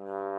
Uh,